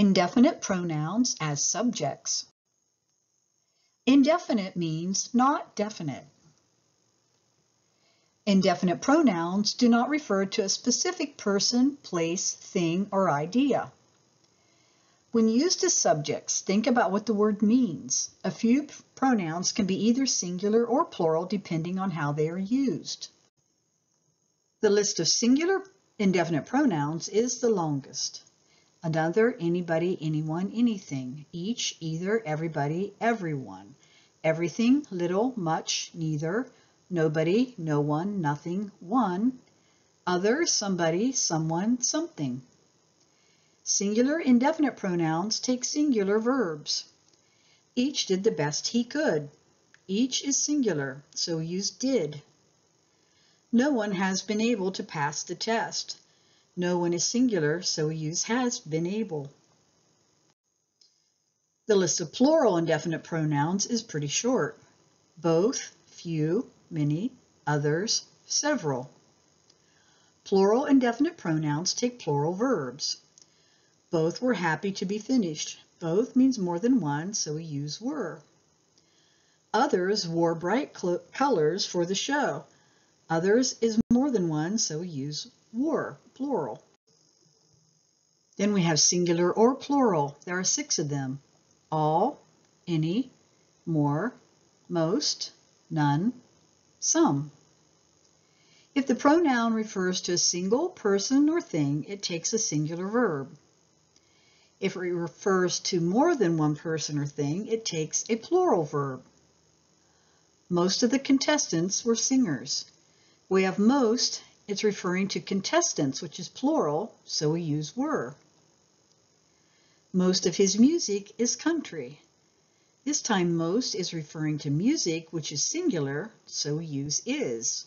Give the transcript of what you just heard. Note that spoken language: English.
Indefinite pronouns as subjects. Indefinite means not definite. Indefinite pronouns do not refer to a specific person, place, thing, or idea. When used as subjects, think about what the word means. A few pronouns can be either singular or plural depending on how they are used. The list of singular indefinite pronouns is the longest another, anybody, anyone, anything, each, either, everybody, everyone, everything, little, much, neither, nobody, no one, nothing, one, other, somebody, someone, something. Singular indefinite pronouns take singular verbs. Each did the best he could. Each is singular, so use did. No one has been able to pass the test. No one is singular, so we use has been able. The list of plural indefinite pronouns is pretty short. Both, few, many, others, several. Plural indefinite pronouns take plural verbs. Both were happy to be finished. Both means more than one, so we use were. Others wore bright colors for the show. Others is more than one, so we use wore, plural. Then we have singular or plural. There are six of them. All, any, more, most, none, some. If the pronoun refers to a single person or thing, it takes a singular verb. If it refers to more than one person or thing, it takes a plural verb. Most of the contestants were singers. We have most it's referring to contestants, which is plural, so we use were. Most of his music is country. This time most is referring to music, which is singular, so we use is.